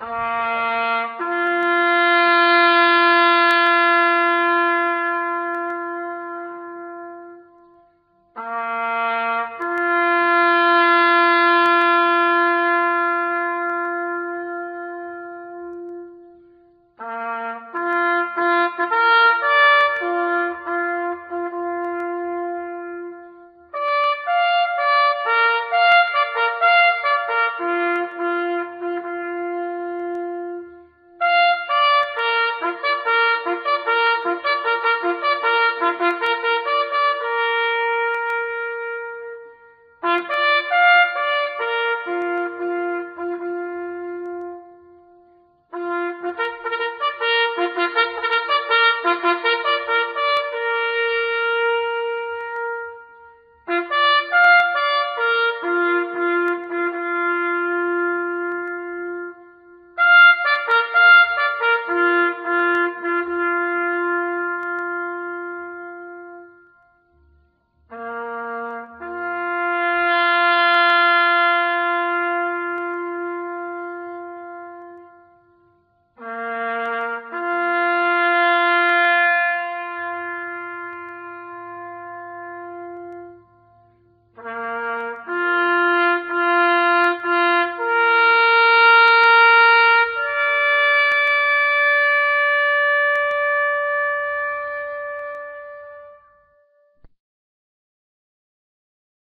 Uh,